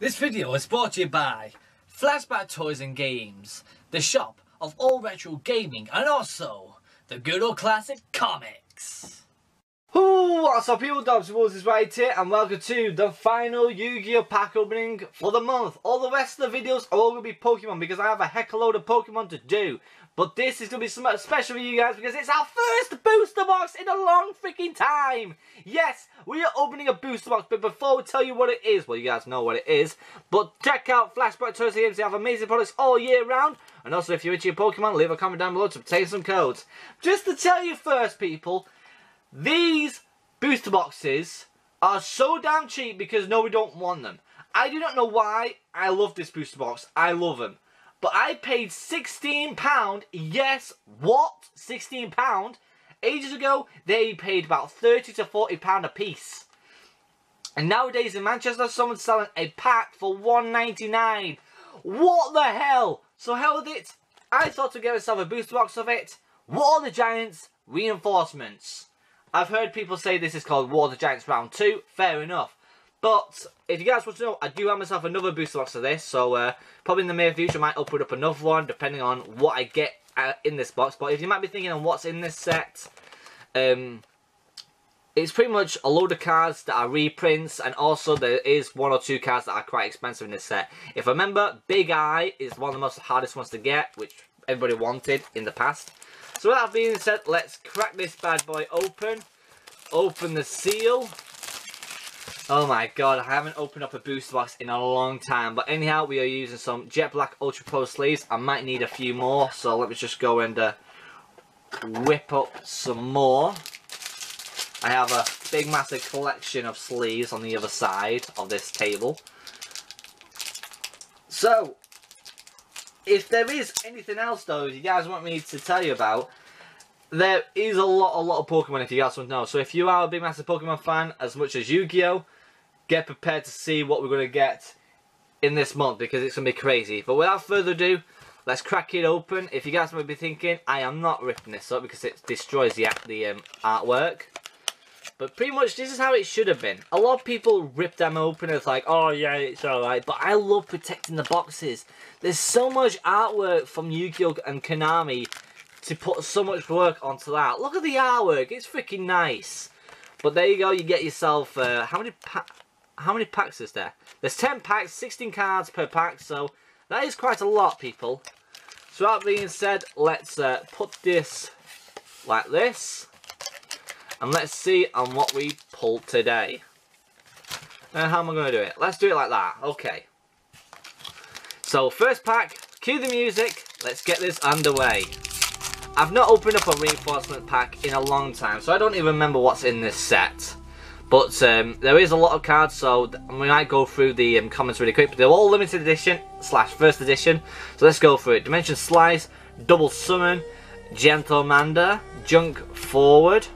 This video is brought to you by Flashback Toys and Games, the shop of all retro gaming and also the good old classic comics. Ooh, what's up people, Dobbsyrules is right here and welcome to the final Yu-Gi-Oh! pack opening for the month. All the rest of the videos are all going to be Pokemon because I have a heck of a load of Pokemon to do. But this is going to be something special for you guys because it's our first booster box in a long freaking time. Yes, we are opening a booster box, but before we tell you what it is, well, you guys know what it is. But check out Flashback Toys Games. They have amazing products all year round. And also, if you're into your Pokemon, leave a comment down below to obtain some codes. Just to tell you first, people, these booster boxes are so damn cheap because no, we don't want them. I do not know why. I love this booster box. I love them. But I paid £16. Yes, what? £16? Ages ago, they paid about 30 to £40 a piece. And nowadays in Manchester, someone's selling a pack for 1.99. What the hell? So with it. I thought to get myself a booster box of it. War the Giants reinforcements. I've heard people say this is called War the Giants Round 2. Fair enough. But if you guys want to know, I do have myself another booster box of this. So uh, probably in the near future, I might open up another one depending on what I get uh, in this box. But if you might be thinking on what's in this set, um, it's pretty much a load of cards that are reprints and also there is one or two cards that are quite expensive in this set. If I remember, Big Eye is one of the most hardest ones to get, which everybody wanted in the past. So with that being said, let's crack this bad boy open. Open the seal. Oh my god, I haven't opened up a booster box in a long time. But anyhow, we are using some Jet Black Ultra Pro sleeves. I might need a few more, so let me just go and uh, whip up some more. I have a big massive collection of sleeves on the other side of this table. So, if there is anything else though you guys want me to tell you about, there is a lot, a lot of Pokemon if you guys want to know. So if you are a big massive Pokemon fan, as much as Yu-Gi-Oh! Get prepared to see what we're going to get in this month because it's going to be crazy. But without further ado, let's crack it open. If you guys might be thinking, I am not ripping this up because it destroys the, the um, artwork. But pretty much this is how it should have been. A lot of people rip them open and it's like, oh yeah, it's alright. But I love protecting the boxes. There's so much artwork from Yu-Gi-Oh! and Konami to put so much work onto that. Look at the artwork. It's freaking nice. But there you go. You get yourself, uh, how many how many packs is there? There's 10 packs, 16 cards per pack, so that is quite a lot, people. So that being said, let's uh, put this like this. And let's see on what we pull today. And how am I going to do it? Let's do it like that. Okay. So, first pack, cue the music. Let's get this underway. I've not opened up a reinforcement pack in a long time, so I don't even remember what's in this set. But um, there is a lot of cards, so we might go through the um, comments really quick. But they're all limited edition slash first edition. So let's go through it. Dimension Slice, Double Summon, Gentlemander, Junk Forward,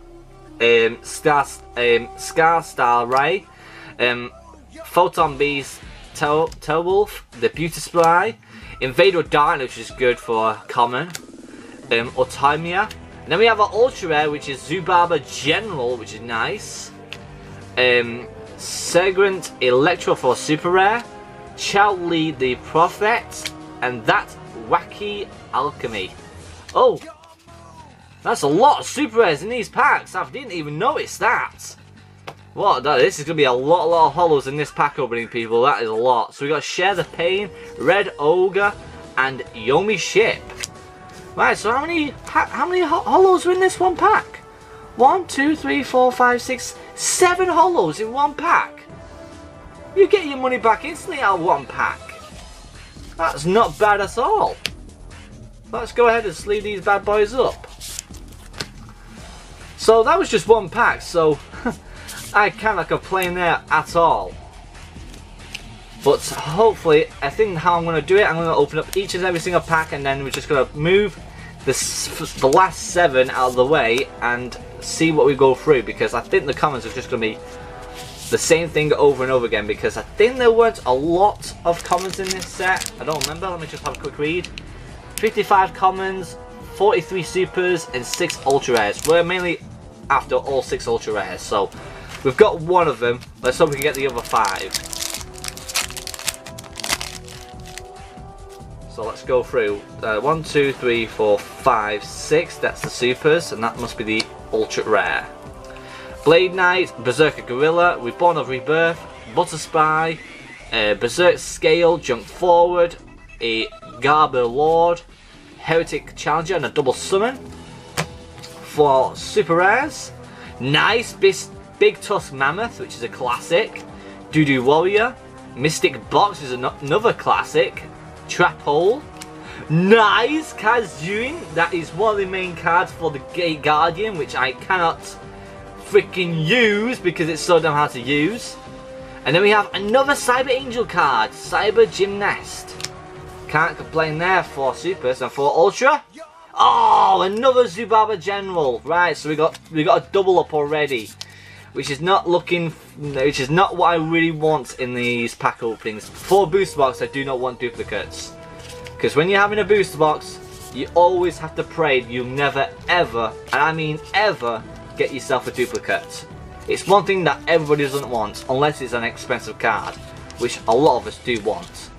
um, Scar, um, Scar Star Ray, um, Photon Beast, Wolf, the Beauty Spy, Invader Darkness, which is good for common, um, Otimia. And then we have our Ultra Rare, which is Zubaba General, which is nice um, Segrant Electro for Super Rare, Chowli the Prophet, and that Wacky Alchemy. Oh, that's a lot of Super Rares in these packs. I didn't even notice that. What? This is going to be a lot, lot of hollows in this pack opening, people. That is a lot. So we got Share the Pain, Red Ogre, and Yomi Ship. Right, so how many how many hollows are in this one pack? One, two, three, four, five, six, seven hollows in one pack. You get your money back instantly out of one pack. That's not bad at all. Let's go ahead and sleeve these bad boys up. So that was just one pack, so I cannot complain there at all. But hopefully, I think how I'm going to do it, I'm going to open up each and every single pack and then we're just going to move the, the last seven out of the way and see what we go through because I think the comments are just going to be the same thing over and over again because I think there weren't a lot of commons in this set. I don't remember. Let me just have a quick read. 55 commons, 43 supers, and 6 ultra rares. We're mainly after all 6 ultra rares. So we've got one of them. Let's hope we can get the other 5. So let's go through. Uh, one, two, three, four, five, six. That's the supers, and that must be the ultra rare. Blade Knight, Berserker Gorilla, Ribbon of Rebirth, Butterspy, uh, Berserk Scale, Junk Forward, a Garber Lord, Heretic Challenger, and a double summon. For super rares, nice Big Tusk Mammoth, which is a classic, Doodoo Warrior, Mystic Box is an another classic, Trap Hole, nice Kazejin, that is one of the main cards for the Gate Guardian, which I cannot freaking use because it's so damn hard to use. And then we have another Cyber Angel card, Cyber Gymnast. Can't complain there for Supers and for Ultra. Oh, another Zubaba General. Right, so we got we got a double up already, which is not looking, which is not what I really want in these pack openings. For booster box, I do not want duplicates, because when you're having a booster box, you always have to pray you'll never ever, and I mean ever, get yourself a duplicate. It's one thing that everybody doesn't want, unless it's an expensive card, which a lot of us do want.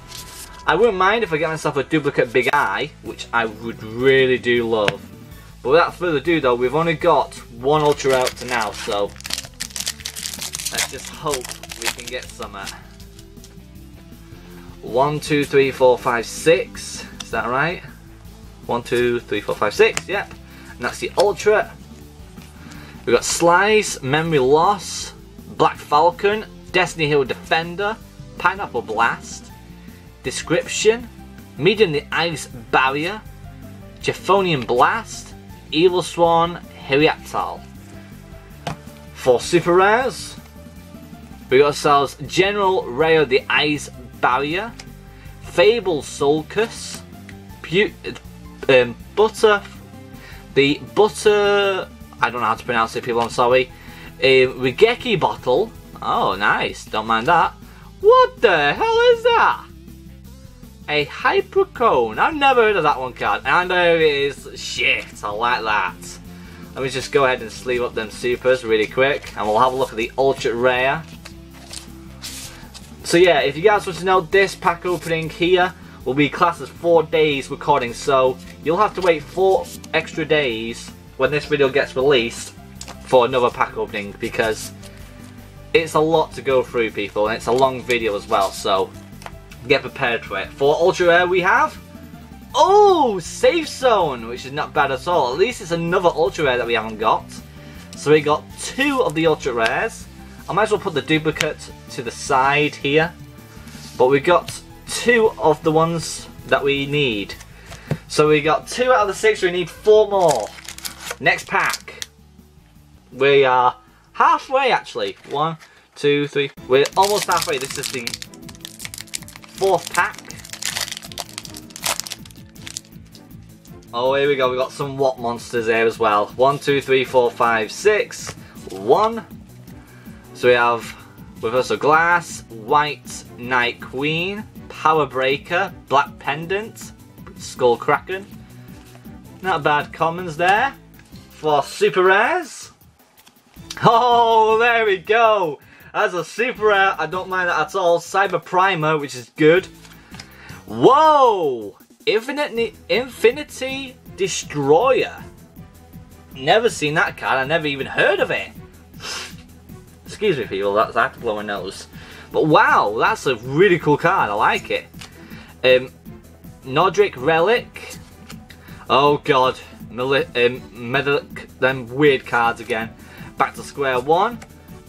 I wouldn't mind if I get myself a duplicate Big Eye, which I would really do love. But without further ado though, we've only got one Ultra out to now, so just hope we can get some. Uh, one, two, three, four, five, six. Is that right? One, two, three, four, five, six. Yep. And that's the Ultra. We've got Slice, Memory Loss, Black Falcon, Destiny Hill Defender, Pineapple Blast, Description, Medium the Ice Barrier, Japhonian Blast, Evil Swan, Heliactal. Four super rares, we got ourselves General Raiho the Ice Barrier, Fabled Soulkius, um, Butter, the Butter, I don't know how to pronounce it people, I'm sorry, a Raigeki Bottle, oh nice, don't mind that. What the hell is that? A Hypercone. I've never heard of that one card. And there it is. Shit, I like that. Let me just go ahead and sleeve up them supers really quick. And we'll have a look at the Ultra Rare. So yeah, if you guys want to know, this pack opening here will be classed as 4 days recording. So you'll have to wait 4 extra days when this video gets released for another pack opening. Because it's a lot to go through people. And it's a long video as well. So get prepared for it. For Ultra Rare we have... Oh! Safe Zone! Which is not bad at all. At least it's another Ultra Rare that we haven't got. So we got two of the Ultra Rares. I might as well put the duplicate to the side here. But we got two of the ones that we need. So we got two out of the six, we need four more. Next pack. We are halfway actually. One, two, three. We're almost halfway. This is the fourth pack. Oh, here we go. We got some what monsters here as well. One, two, three, four, five, six. One. So we have with us a glass, white Night Queen, Power Breaker, Black Pendant, Skull Kraken. Not bad commons there. For super rares. Oh, there we go. As a super rare, I don't mind that at all. Cyber Primer, which is good. Whoa! Infinity, Infinity Destroyer. Never seen that card. I never even heard of it. Excuse me, people. That's I have to blow my nose. But wow, that's a really cool card. I like it. Um, Nordic Relic. Oh god, Mili um, them weird cards again. Back to square one.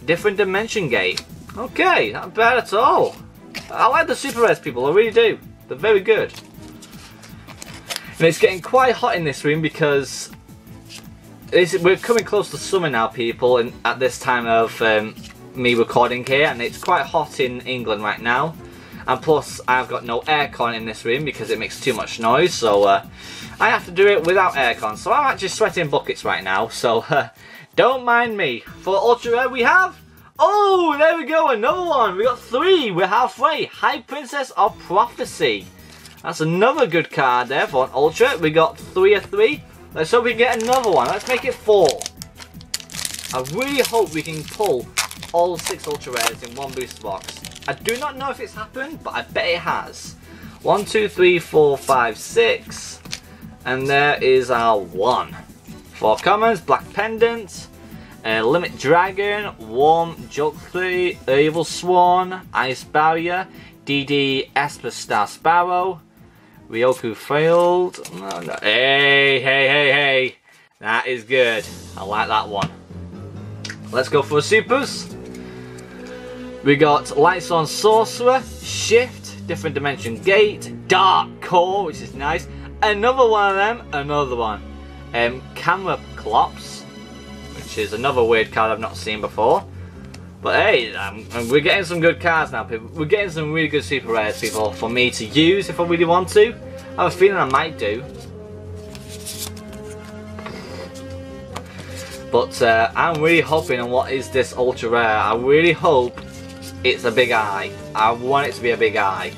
Different Dimension Gate. Okay, not bad at all. I like the Super Rares people, I really do. They're very good. And it's getting quite hot in this room because we're coming close to summer now, people, and at this time of um, me recording here, and it's quite hot in England right now. And plus, I've got no aircon in this room because it makes too much noise, so uh, I have to do it without aircon. So I'm actually sweating buckets right now, so uh, don't mind me. For Ultra Rare, we have... Oh, there we go, another one. We got three. We're halfway. High Priestess of Prophecy. That's another good card there for an Ultra. We got three of three. Let's hope we can get another one. Let's make it four. I really hope we can pull all six Ultra Rares in one booster box. I do not know if it's happened, but I bet it has. One, two, three, four, five, six. And there is our one. Four commons, Black Pendant, uh, Limit Dragon, Warm Joltry, Evil Swan, Ice Barrier, DD Esper Star Sparrow, Ryoku failed. No. Hey, hey, hey, hey. That is good. I like that one. Let's go for supers. We got Lights on Sorcerer, Shift, Different Dimension Gate, Dark Core, which is nice. Another one of them, another one. Um, Camera Clops, which is another weird card I've not seen before. But hey, um, we're getting some good cards now, people. We're getting some really good super rares, people, for me to use if I really want to. I have a feeling I might do. But uh, I'm really hoping on what is this ultra rare. I really hope it's a big eye. I want it to be a big eye.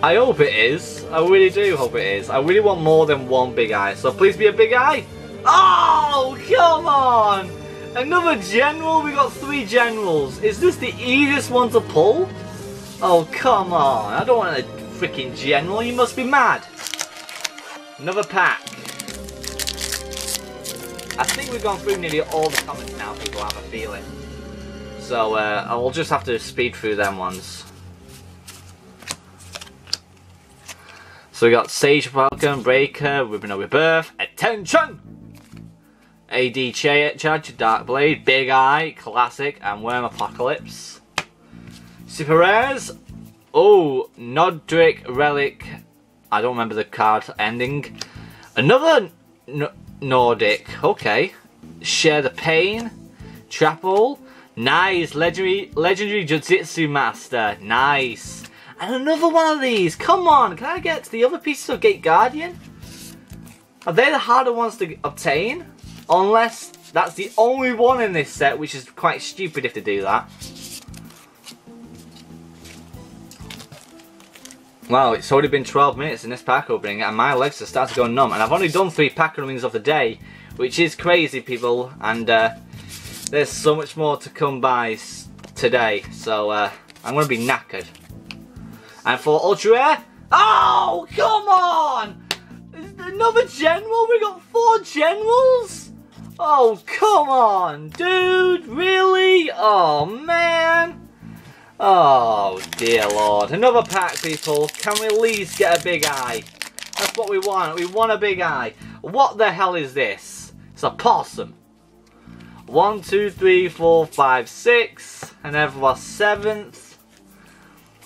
I hope it is. I really do hope it is. I really want more than one big eye. So please be a big eye. Oh, come on! Another general? We got three generals. Is this the easiest one to pull? Oh, come on. I don't want a freaking general. You must be mad. Another pack. I think we've gone through nearly all the comments now, people have a feeling. So uh, I will just have to speed through them ones. So we got Sage Falcon, Breaker, Ribbon of Rebirth, Attention! AD Charge, Dark Blade, Big Eye, Classic, and Worm Apocalypse. Super Rares, oh, Nordic Relic, I don't remember the card ending. Another Nordic, okay. Share the Pain, Trapple, Nice, legendary, legendary Jujutsu Master. Nice. And another one of these. Come on, can I get the other pieces of Gate Guardian? Are they the harder ones to obtain? Unless that's the only one in this set, which is quite stupid if they do that. Wow, it's already been 12 minutes in this pack opening and my legs are starting to go numb. And I've only done three pack openings of the day, which is crazy, people. And uh, there's so much more to come by today, so uh, I'm going to be knackered. And for Ultra Rare, oh, come on! Another general? We got four generals? Oh, come on, dude, really? Oh, man. Oh, dear lord. Another pack, people. Can we at least get a big eye? That's what we want. We want a big eye. What the hell is this? It's a possum. One, two, three, four, five, six. And for our seventh,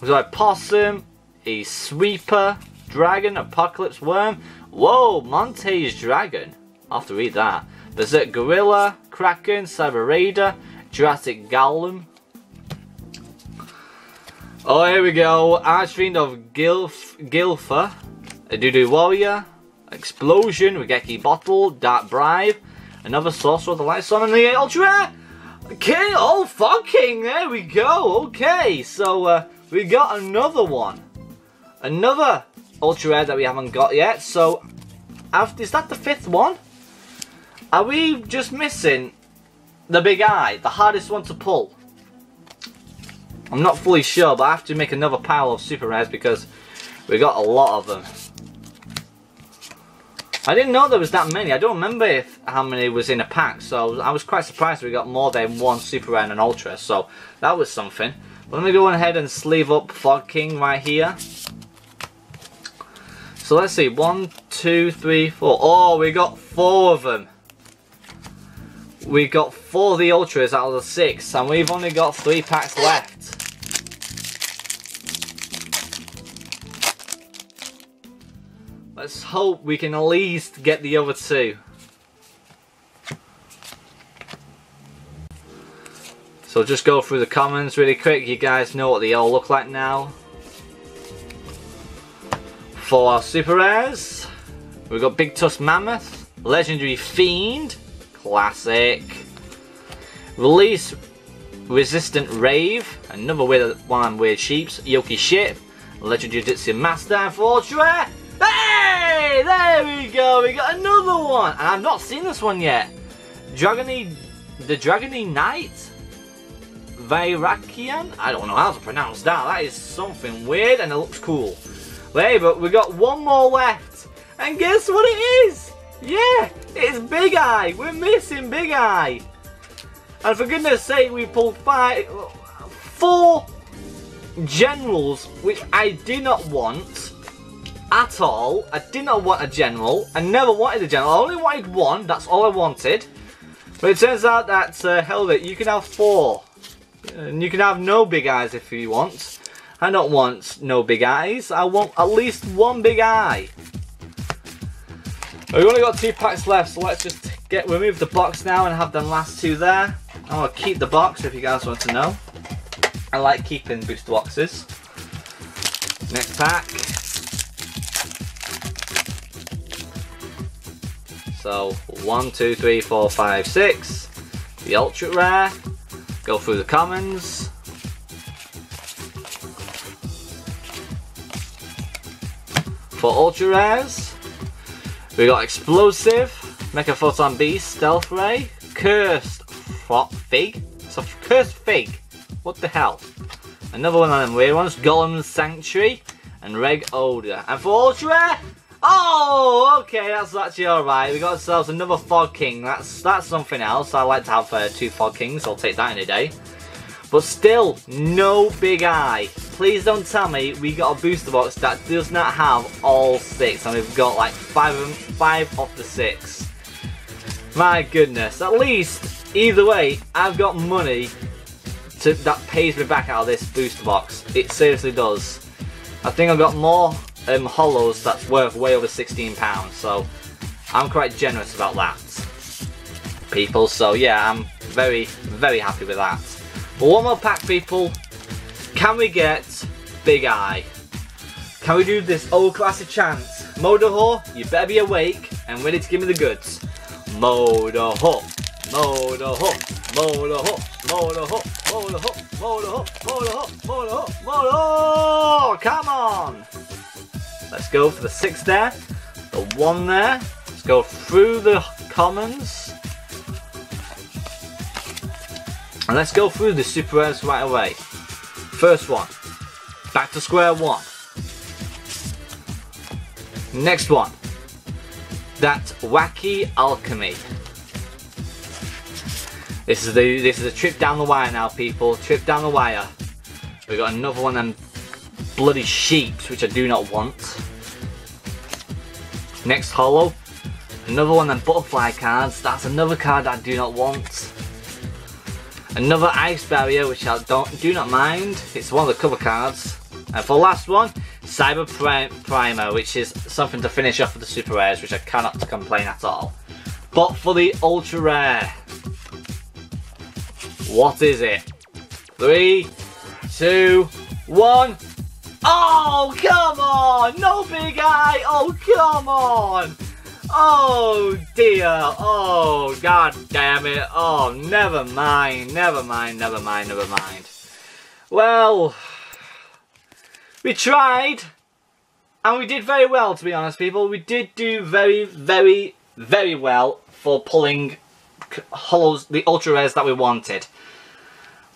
we've got a possum, a sweeper, dragon, apocalypse worm. Whoa, Monte's dragon. I'll have to read that. Berserk gorilla, kraken, cyber raider, Jurassic golem. Oh, here we go. Archfiend of Gilf Gilfer, a Doodoo warrior, explosion, Raigeki bottle, dark bribe, Another sorcerer the Light on and the ultra King, oh fucking, there we go. Okay, so uh, we got another one. Another ultra rare that we haven't got yet. So, after, is that the fifth one? Are we just missing the big eye, the hardest one to pull? I'm not fully sure, but I have to make another pile of super rares because we got a lot of them. I didn't know there was that many. I don't remember if how many was in a pack, so I was quite surprised we got more than one Super Rare and an Ultra, so that was something. But let me go ahead and sleeve up Fog King right here. So let's see, one, two, three, four. Oh, we got four of them. We got four of the Ultras out of the six, and we've only got three packs left. Let's hope we can at least get the other two. So just go through the comments really quick. You guys know what they all look like now. For our super rares, we've got Big Tusk Mammoth, Legendary Fiend, classic. Release Resistant Rave, another weird one weird sheeps, Yomi Ship, Legendary Jujutsu Master, and for rare, Hey, there we go. We got another one. And I've not seen this one yet. Dragony, the Dragony Knight? Vajrayana? I don't know how to pronounce that. That is something weird and it looks cool. Hey, but we got one more left. And guess what it is? Yeah, it's Big Eye. We're missing Big Eye. And for goodness sake, we pulled five, four generals, which I did not want at all. I did not want a general. I never wanted a general. I only wanted one. That's all I wanted. But it turns out that, uh, it, you can have four. And you can have no big eyes if you want. I don't want no big eyes. I want at least one big eye. We've only got two packs left, so let's just get remove the box now and have the last two there. I'll keep the box if you guys want to know. I like keeping booster boxes. Next pack. So one, two, three, four, five, six. The ultra rare. Go through the commons. For ultra rares, we got explosive, Mecha Photon Beast, Stealth Ray, Cursed Fig. So Cursed Fig. What the hell? Another one of them weird ones, Golem Sanctuary, and Reg Odor. And for ultra Oh, okay, that's actually alright. We got ourselves another Fog King. That's that's something else. I like to have uh, two Fog Kings. I'll take that any day. But still, no big eye. Please don't tell me we got a booster box that does not have all six. And we've got like five of, five of the six. My goodness. At least, either way, I've got money to, that pays me back out of this booster box. It seriously does. I think I've got more um, hollows that's worth way over £16, so I'm quite generous about that, people. So yeah, I'm very, very happy with that. One more pack, people. Can we get Big Eye? Can we do this old classic chant? Modoho, you better be awake and ready to give me the goods. Modoho, Modoho, Modoho, Modoho, Modoho, Modoho, Modoho, Modoho, Modoho, come on! Let's go for the six there, the one there. Let's go through the commons. And let's go through the super rares right away. First one, back to square one. Next one, that wacky alchemy. This is the this is a trip down the wire now, people. Trip down the wire. We got another one of them bloody sheeps, which I do not want. Next hollow, another one of them butterfly cards. That's another card I do not want. Another ice barrier, which I don't do not mind. It's one of the cover cards. And for the last one, Cyber Prim Primer, which is something to finish off with the super rares, which I cannot complain at all. But for the ultra rare, what is it? Three, two, one. Oh, come on! No big eye! Oh, come on! Oh, dear! Oh, god damn it! Oh, never mind, never mind, never mind, never mind. Well, we tried, and we did very well, to be honest, people. We did do very, very, very well for pulling hollows, the ultra rares that we wanted.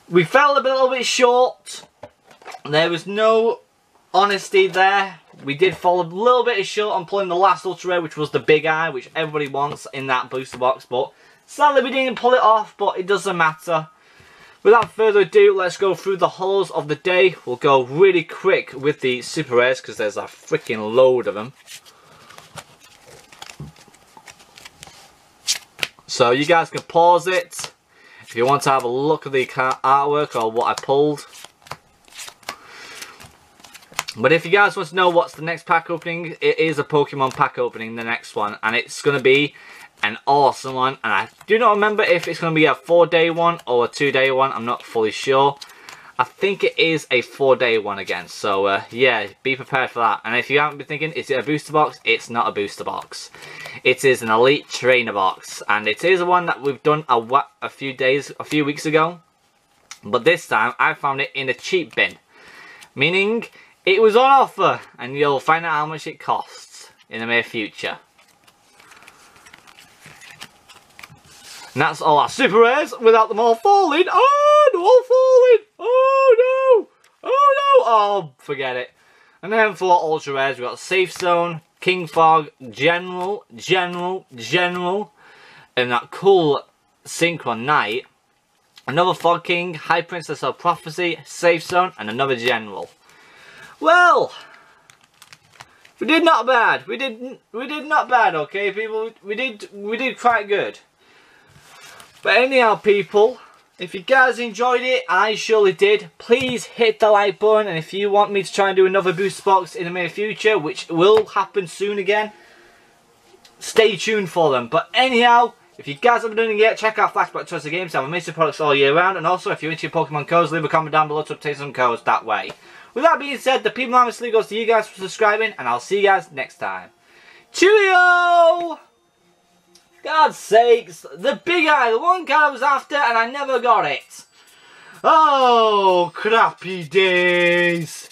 We fell a little bit short. There was no honesty there. We did fall a little bit short on pulling the last Ultra Rare, which was the Big Eye, which everybody wants in that booster box. But sadly, we didn't pull it off, but it doesn't matter. Without further ado, let's go through the hollows of the day. We'll go really quick with the Super Rares, because there's a freaking load of them. So you guys can pause it if you want to have a look at the artwork or what I pulled. But if you guys want to know what's the next pack opening, it is a Pokemon pack opening, the next one. And it's going to be an awesome one. And I do not remember if it's going to be a four day one or a two day one. I'm not fully sure. I think it is a four day one again. So uh, yeah, be prepared for that. And if you haven't been thinking, is it a booster box? It's not a booster box. It is an Elite Trainer box. And it is one that we've done a, a few days, a few weeks ago. But this time, I found it in a cheap bin. Meaning, it was on offer and you'll find out how much it costs in the near future. And that's all our super rares without them all falling. Oh, they're all falling. Oh no. Oh no. Oh, forget it. And then for ultra rares, we've got Safe Zone, King Fog, General, General, General, and that cool Synchron Knight. Another Fog King, High Priestess of Prophecy, Safe Zone, and another General. Well, we did not bad. We did we did not bad, okay, people. We did we did quite good. But anyhow, people, if you guys enjoyed it, I surely did. Please hit the like button, and if you want me to try and do another boost box in the near future, which will happen soon again, stay tuned for them. But anyhow, if you guys haven't done it yet, check out Flashback Toys Games. They have amazing products all year round, and also if you're into your Pokemon codes, leave a comment down below to obtain some codes that way. With that being said, the people honestly goes to you guys for subscribing, and I'll see you guys next time. Cheerio! God's sakes, the big eye, the one guy I was after, and I never got it. Oh, crappy days.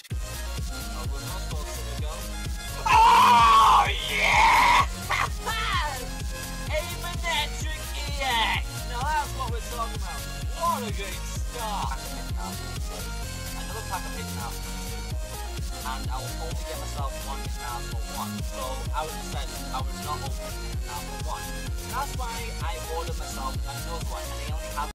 And I will only get myself one apple one. So I would have I was not opening apple one. That's why I ordered myself another one and I only have